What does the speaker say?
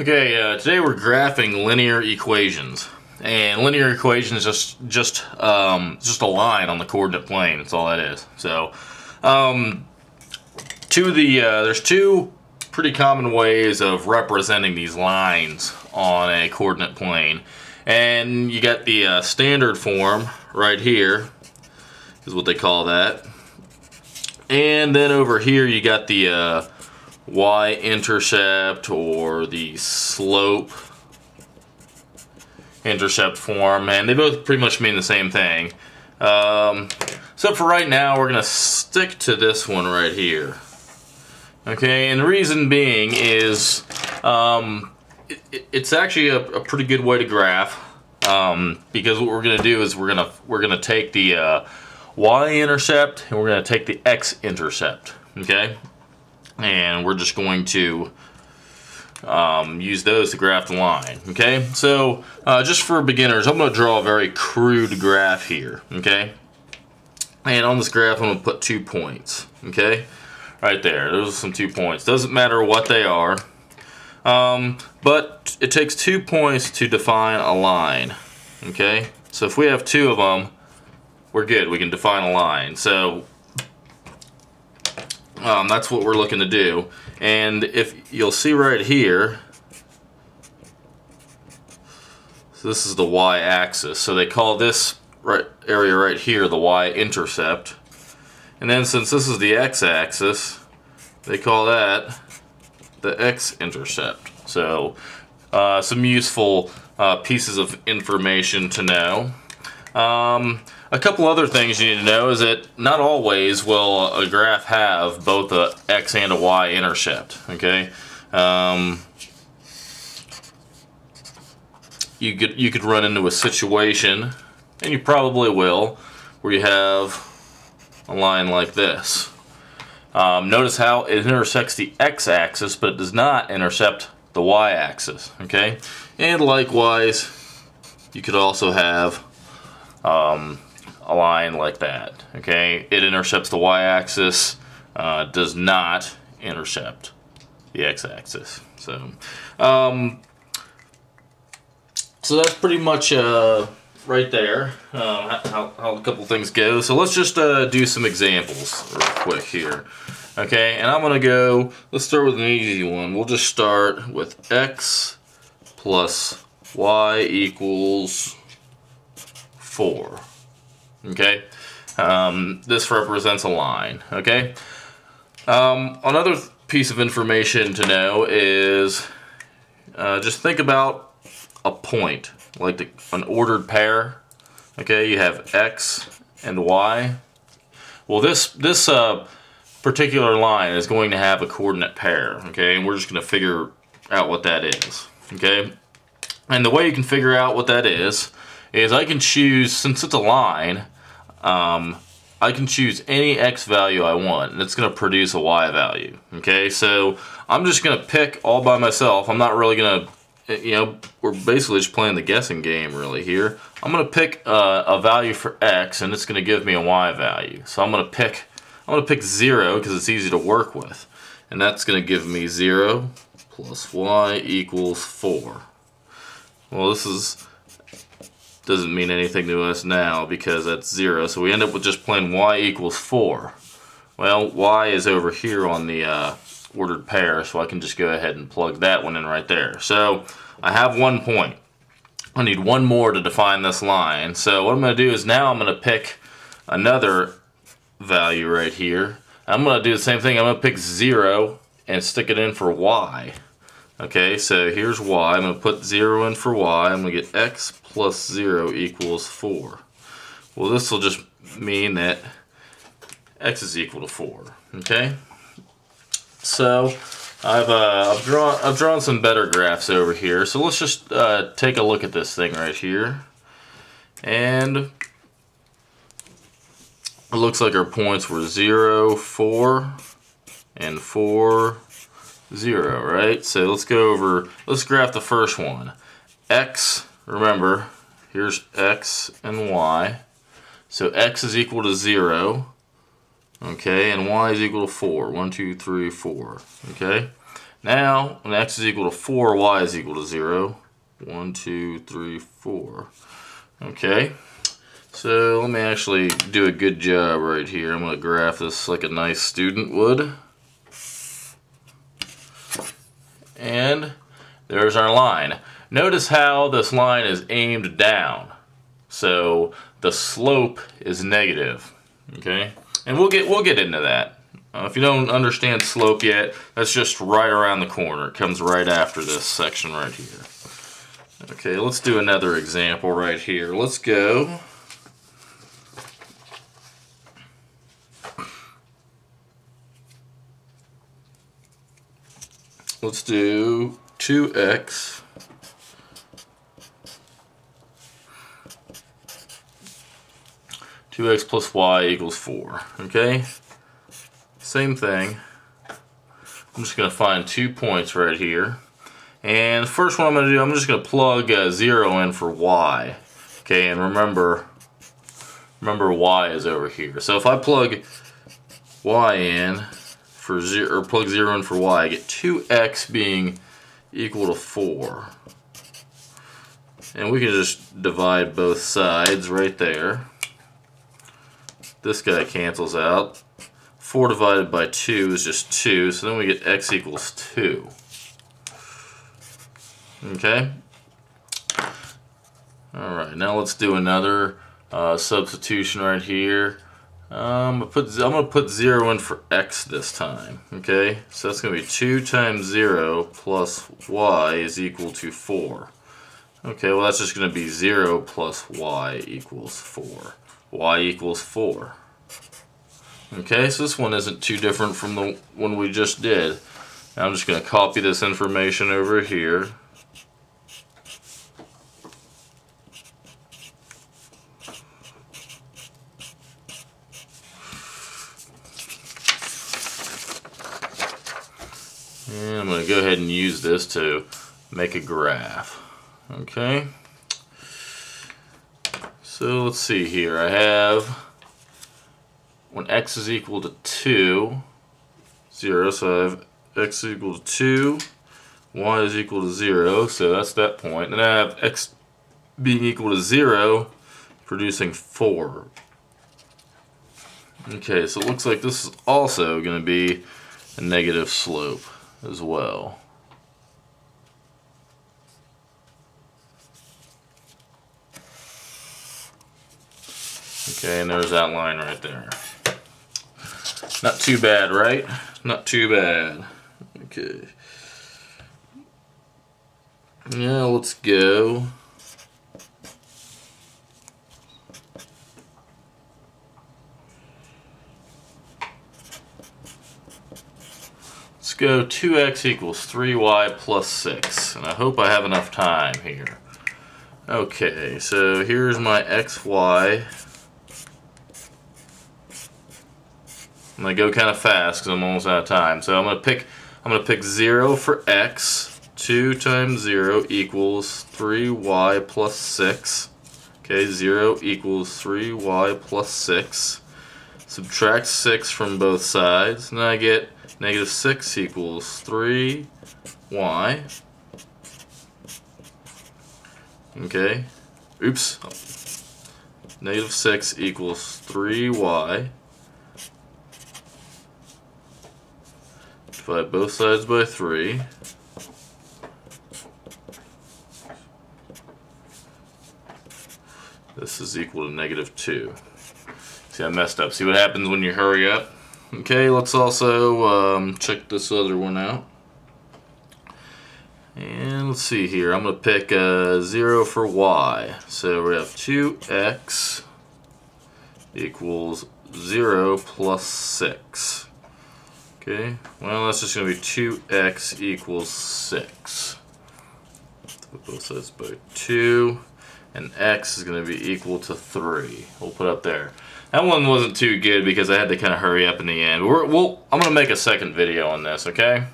Okay, uh, today we're graphing linear equations. And linear equation is just just um, just a line on the coordinate plane. That's all that is. So, um, of the uh, there's two pretty common ways of representing these lines on a coordinate plane, and you got the uh, standard form right here is what they call that, and then over here you got the uh, y-intercept or the slope intercept form, and they both pretty much mean the same thing. Um, so for right now, we're going to stick to this one right here. Okay, and the reason being is um, it, it's actually a, a, pretty good way to graph um, because what we're going to do is we're going to we're going to take the uh, y-intercept and we're going to take the x-intercept. Okay, and we're just going to um, use those to graph the line. Okay, so uh, just for beginners, I'm going to draw a very crude graph here. Okay, and on this graph, I'm going to put two points. Okay, right there. Those are some two points. Doesn't matter what they are, um, but it takes two points to define a line. Okay, so if we have two of them, we're good. We can define a line. So um, that's what we're looking to do. And if you'll see right here, so this is the y-axis. So they call this right area right here the y-intercept. And then since this is the x-axis, they call that the x-intercept. So uh, some useful uh, pieces of information to know. Um, a couple other things you need to know is that not always will a graph have both a x and a y intercept. Okay, um, you could you could run into a situation, and you probably will, where you have a line like this. Um, notice how it intersects the x-axis, but it does not intercept the y-axis. Okay, and likewise, you could also have um, a line like that. Okay, it intercepts the y-axis, uh, does not intercept the x-axis. So, um, so that's pretty much uh, right there. Uh, how, how a couple things go. So let's just uh, do some examples real quick here. Okay, and I'm gonna go. Let's start with an easy one. We'll just start with x plus y equals four okay? Um, this represents a line, okay? Um, another piece of information to know is uh, just think about a point, like the, an ordered pair, okay? You have x and y. Well, this, this uh, particular line is going to have a coordinate pair, okay? And we're just going to figure out what that is, okay? And the way you can figure out what that is, is I can choose, since it's a line, um, I can choose any x value I want and it's going to produce a y value. Okay, so I'm just going to pick all by myself. I'm not really going to, you know, we're basically just playing the guessing game really here. I'm going to pick uh, a value for x and it's going to give me a y value. So I'm going to pick, I'm going to pick 0 because it's easy to work with. And that's going to give me 0 plus y equals 4. Well, this is doesn't mean anything to us now because that's 0. So we end up with just plain y equals 4. Well, y is over here on the uh, ordered pair, so I can just go ahead and plug that one in right there. So I have one point. I need one more to define this line. So what I'm going to do is now I'm going to pick another value right here. I'm going to do the same thing. I'm going to pick 0 and stick it in for y. Okay, so here's y. I'm going to put 0 in for y. I'm going to get x plus 0 equals 4. Well, this will just mean that x is equal to 4. Okay? So, I've, uh, I've, drawn, I've drawn some better graphs over here. So let's just uh, take a look at this thing right here. And it looks like our points were 0, 4, and 4, 0, right? So let's go over, let's graph the first one. X, remember, here's X and Y. So X is equal to 0, okay, and Y is equal to 4. 1, 2, 3, 4, okay? Now, when x is equal to 4, y is equal to 0. 1, 2, 3, 4. Okay. So let me actually do a good job right here. I'm going to graph this like a nice student would. And there's our line. Notice how this line is aimed down. So the slope is negative. Okay? And we'll get we'll get into that. Uh, if you don't understand slope yet, that's just right around the corner. It comes right after this section right here. Okay, let's do another example right here. Let's go let's do 2x Two x plus y equals four. Okay? Same thing. I'm just going to find two points right here. And the first one I'm going to do, I'm just going to plug a zero in for y. Okay, and remember, remember y is over here. So if I plug y in, for zero, or plug zero in for y, I get 2x being equal to 4. And we can just divide both sides right there. This guy cancels out. 4 divided by 2 is just 2, so then we get x equals 2. Okay? Alright, now let's do another uh, substitution right here. Um, I'm gonna put zero in for x this time. Okay, so that's gonna be two times zero plus y is equal to four. Okay, well that's just gonna be zero plus y equals four. y equals four. Okay, so this one isn't too different from the one we just did. I'm just gonna copy this information over here. And I'm going to go ahead and use this to make a graph. Okay. So let's see here. I have when x is equal to 2, 0, so I have x equal to 2, y is equal to 0, so that's that point. Then I have x being equal to 0, producing 4. Okay, so it looks like this is also going to be a negative slope as well. Okay, and there's that line right there. Not too bad, right? Not too bad. Okay. Now let's go go 2x equals 3y plus 6. And I hope I have enough time here. Okay, so here's my xy. I'm gonna go kind of fast because I'm almost out of time. So I'm gonna pick I'm gonna pick 0 for x. 2 times 0 equals 3y plus 6. Okay, 0 equals 3y plus 6. Subtract 6 from both sides, and I get Negative 6 equals 3y. Okay. Oops. Negative 6 equals 3y. Divide both sides by 3. This is equal to negative 2. See, I messed up. See what happens when you hurry up? Okay, let's also um, check this other one out. And let's see here, I'm going to pick a 0 for y. So we have 2x equals 0 plus 6. Okay, well that's just going to be 2x equals 6. Put both sides by 2. And x is going to be equal to 3. We'll put up there. That one wasn't too good because I had to kind of hurry up in the end. We're, we'll, I'm going to make a second video on this, okay?